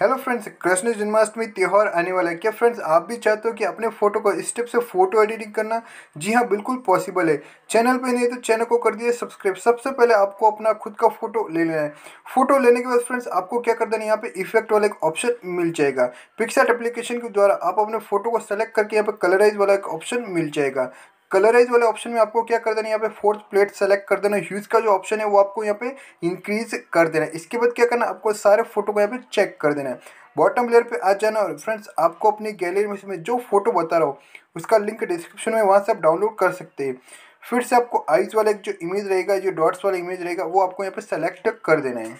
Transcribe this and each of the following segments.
Hello friends Krishna Janmashtami त्यौहार आने वाला है। क्या फ्रेंड्स आप भी चाहते हो कि अपने फ़ोटो को स्टेप से फ़ोटो एडिटिंग करना? जी हाँ बिल्कुल पॉसिबल है। चैनल पे नहीं तो चैनल को कर दिए सब्सक्राइब सबसे पहले आपको अपना खुद का फ़ोटो ले लेना है। फ़ोटो लेने के बाद फ्रेंड्स आपको क्या कर देना है? यहाँ पे इफ़ेक्ट वाला एक ऑप्शन मिल जाएगा। पिक्सार्ट एप्लीकेशन के द्वारा आप अपने फ़ोटो को सेलेक्ट करके यहाँ पे कलराइज वाला एक ऑप्शन मिल जाएगा। कलराइज वाले ऑप्शन में आपको क्या कर देना यहाँ पे फोर्थ प्लेट सेलेक्ट कर देना ह्यूज का जो ऑप्शन है, वो आपको यहाँ पे इंक्रीज कर देना है। इसके बाद क्या करना आपको सारे फ़ोटो को यहाँ पे चेक कर देना है। बॉटम लेयर पे आ जाना और फ्रेंड्स आपको अपनी गैलरी में से जो फ़ोटो बता रहा हूँ, उसका लिंक डिस्क्रिप्शन में वहाँ से आप डाउनलोड कर सकते हैं। फिर से आपको आइज़ वाला एक जो इमेज रहेगा, जो डॉट्स वाला इमेज रहेगा, वो आपको यहाँ पे सेलेक्ट कर देना है।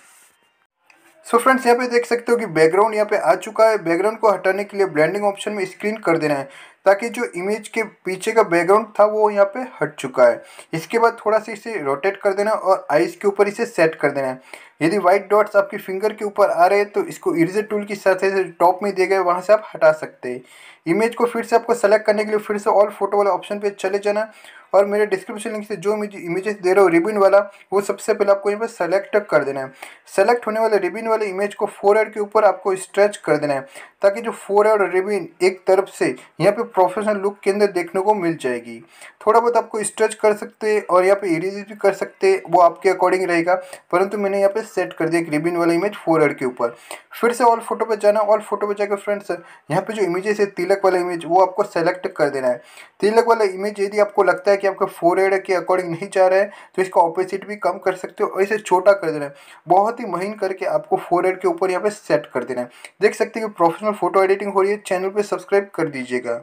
सो फ्रेंड्स यहाँ पे देख सकते हो कि बैकग्राउंड यहाँ पे आ चुका है। बैकग्राउंड को हटाने के लिए ब्लेंडिंग ऑप्शन में स्क्रीन कर देना है, ताकि जो इमेज के पीछे का बैकग्राउंड था वो यहाँ पे हट चुका है। इसके बाद थोड़ा सा इसे रोटेट कर देना है और आइस के ऊपर इसे सेट कर देना है। यदि व्हाइट डॉट्स आपके फिंगर के ऊपर आ रहे हैं तो इसको इरेजर टूल की साथ से टॉप में दिए गए, वहाँ से आप हटा सकते हैं। इमेज को फिर से आपको सेलेक्ट करने के लिए फिर से ऑल फ़ोटो वाले ऑप्शन पे चले जाना। और मेरे डिस्क्रिप्शन लिंक से जो इमेजेस दे रहा हूँ रिबिन वाला, वो सबसे पहले आपको यहाँ पर सेलेक्ट कर देना है। सेलेक्ट होने वाले रिबिन वाले इमेज को फोर के ऊपर आपको स्ट्रेच कर देना है, ताकि जो फोर और रिबिन एक तरफ़ से यहाँ पे प्रोफेशनल लुक के अंदर देखने को मिल जाएगी। थोड़ा बहुत आपको स्ट्रेच कर सकते हैं और यहाँ पे इरेज भी कर सकते हैं, वो आपके अकॉर्डिंग रहेगा, परंतु मैंने यहाँ पे सेट कर दिया एक रिबिन वाला इमेज फोर के ऊपर। फिर से ऑल फ़ोटो पे जाना ऑल फ़ोटो पे जाकर फ्रेंड्स यहाँ पे जो इमेजेस है, तिलक वाला इमेज वो आपको सेलेक्ट कर देना है। तिलक वाला इमेज यदि आपको लगता है कि आपका फोर के अकॉर्डिंग नहीं चाह रहा है तो इसका ऑपोजिट भी कम कर सकते हो और इसे छोटा कर देना है। बहुत ही महीन करके आपको फोर एड के ऊपर यहाँ पे सेट कर देना है। देख सकते हैं कि प्रोफेशनल फ़ोटो एडिटिंग हो रही है चैनल पर सब्सक्राइब कर दीजिएगा।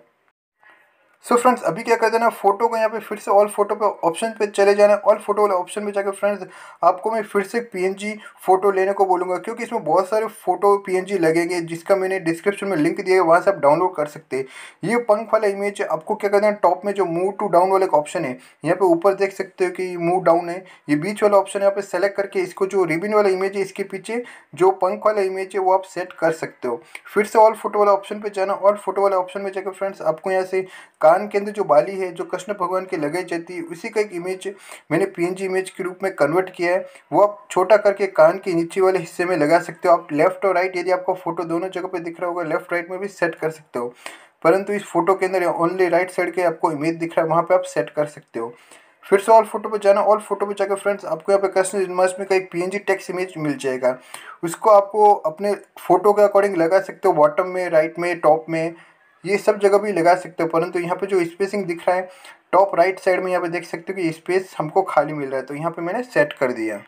सो so फ्रेंड्स अभी क्या कर देना फ़ोटो को यहाँ पे फिर से ऑल फ़ोटो पे ऑप्शन पे चले जाना है। ऑल फ़ोटो वाले ऑप्शन पे जाकर फ्रेंड्स आपको मैं फिर से पीएनजी फ़ोटो लेने को बोलूँगा, क्योंकि इसमें बहुत सारे फ़ोटो पीएनजी लगेंगे, जिसका मैंने डिस्क्रिप्शन में लिंक दिया है, वहाँ से आप डाउनलोड कर सकते हैं। ये पंख वाला इमेज आपको क्या करना है टॉप में जो मूव टू डाउन वाला एक ऑप्शन है, यहाँ पे ऊपर देख सकते हो कि मूव डाउन है। ये बीच वाला ऑप्शन यहाँ पे सेलेक्ट करके इसको जो रिबिन वाला इमेज है, इसके पीछे जो पंख वाला इमेज है, वो आप सेट कर सकते हो। फिर से ऑल फ़ोटो वाला ऑप्शन पे जाना ऑल फ़ोटो वाले ऑप्शन में जाकर फ्रेंड्स आपको यहाँ से कान के अंदर जो बाली है, जो कृष्ण भगवान की लगाई जाती है उसी का एक इमेज मैंने पीएनजी इमेज के रूप में कन्वर्ट किया है। वो आप छोटा करके कान के नीचे वाले हिस्से में लगा सकते हो। आप लेफ़्ट और राइट यदि आपको फ़ोटो दोनों जगह पर दिख रहा होगा लेफ़्ट राइट में भी सेट कर सकते हो। परंतु इस फ़ोटो के अंदर ओनली राइट साइड के आपको इमेज दिख रहा है, वहाँ पर आप सेट कर सकते हो। फिर से ऑल फ़ोटो पे जाना ऑल फ़ोटो पे जाकर फ्रेंड्स आपको यहाँ पे कृष्ण जन्माष्टमी का एक पीएनजी टेक्स्ट इमेज मिल जाएगा। उसको आपको अपने फ़ोटो के अकॉर्डिंग लगा सकते हो बॉटम में राइट में टॉप में। ये सब जगह भी लगा सकते हो, परंतु यहाँ पे जो स्पेसिंग दिख रहा है टॉप राइट साइड में यहाँ पे देख सकते हो कि स्पेस हमको खाली मिल रहा है तो यहाँ पे मैंने सेट कर दिया।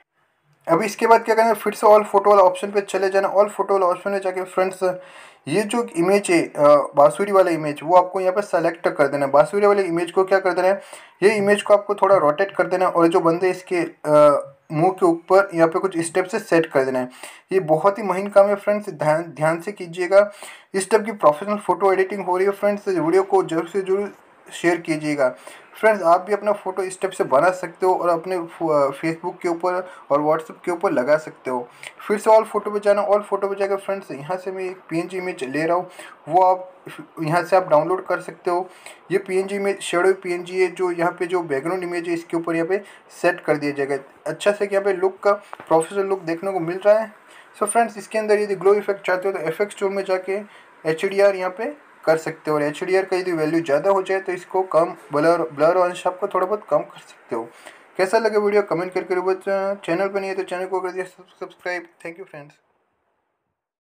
अभी इसके बाद क्या करना है फिर से ऑल फ़ोटो वाला ऑप्शन पे चले जाना। ऑल फ़ोटो वाला ऑप्शन में जाके फ्रेंड्स ये जो इमेज है बाँसुरी वाला इमेज वो आपको यहाँ पर सेलेक्ट कर देना है। बाँसुरी वाले इमेज को क्या कर देना है? ये इमेज को आपको थोड़ा रोटेट कर देना है और जो बंदे इसके मुँह के ऊपर यहाँ पे कुछ स्टेप से सेट कर देना है। ये बहुत ही महीन काम है फ्रेंड्स ध्यान ध्यान से कीजिएगा। इस टाइप की प्रोफेशनल फ़ोटो एडिटिंग हो रही है फ्रेंड्स वीडियो को ज़रूर से ज़रूर शेयर कीजिएगा। फ्रेंड्स आप भी अपना फ़ोटो इस टाइप से बना सकते हो और अपने फेसबुक के ऊपर और व्हाट्सएप के ऊपर लगा सकते हो। फिर से ऑल फ़ोटो पे जाना ऑल फ़ोटो पे जाकर फ्रेंड्स यहाँ से मैं एक पीएनजी इमेज ले रहा हूँ। वो आप यहाँ से आप डाउनलोड कर सकते हो। ये पीएनजी इमेज शेडो पी है जो यहाँ पे जो बैकग्राउंड इमेज है, इसके ऊपर यहाँ पे सेट कर दिया जाएगा। अच्छा से यहाँ पे लुक का प्रोफेशनल लुक देखने को मिल रहा है। सो फ्रेंड्स इसके अंदर यदि ग्लो इफ़ेक्ट चाहते हो तो एफेक्ट स्टोर में जाके एच डी आर यहाँ पे कर सकते हो और एच डी आर का यदि वैल्यू ज़्यादा हो जाए तो इसको कम ब्लर ब्लर अंश को थोड़ा बहुत कम कर सकते हो। कैसा लगे वीडियो कमेंट करके चैनल पर नहीं है तो चैनल को कर दिया। Subscribe thank you friends